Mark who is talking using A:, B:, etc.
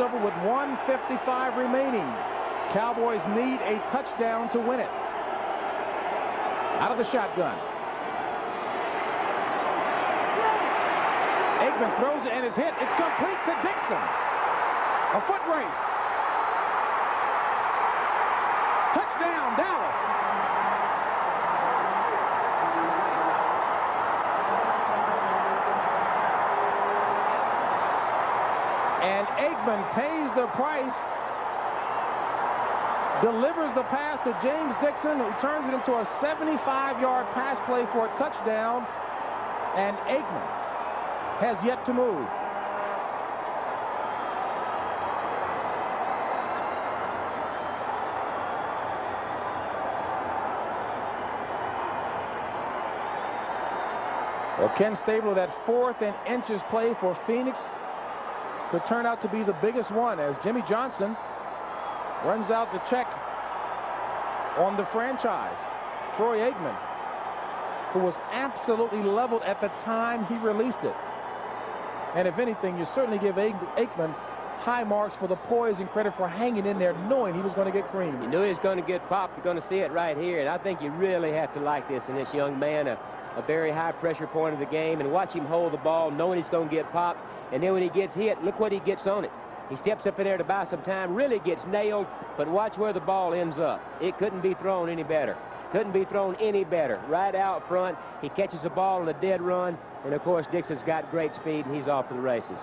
A: over with 155 remaining. Cowboys need a touchdown to win it. Out of the shotgun. Aikman throws it and is hit. It's complete to Dixon. A foot race. Touchdown, Dallas. And Aikman pays the price, delivers the pass to James Dixon, who turns it into a 75-yard pass play for a touchdown. And Aikman has yet to move. Well, Ken Stabler, that fourth and inches play for Phoenix could turn out to be the biggest one as Jimmy Johnson runs out to check on the franchise. Troy Aikman, who was absolutely leveled at the time he released it. And if anything, you certainly give Aikman high marks for the poise and credit for hanging in there knowing he was going to get creamed.
B: You knew he was going to get popped. You're going to see it right here. And I think you really have to like this in this young man. A, a very high pressure point of the game and watch him hold the ball knowing he's going to get popped. And then when he gets hit, look what he gets on it. He steps up in there to buy some time, really gets nailed, but watch where the ball ends up. It couldn't be thrown any better. Couldn't be thrown any better. Right out front, he catches the ball on a dead run, and of course Dixon's got great speed, and he's off to the races.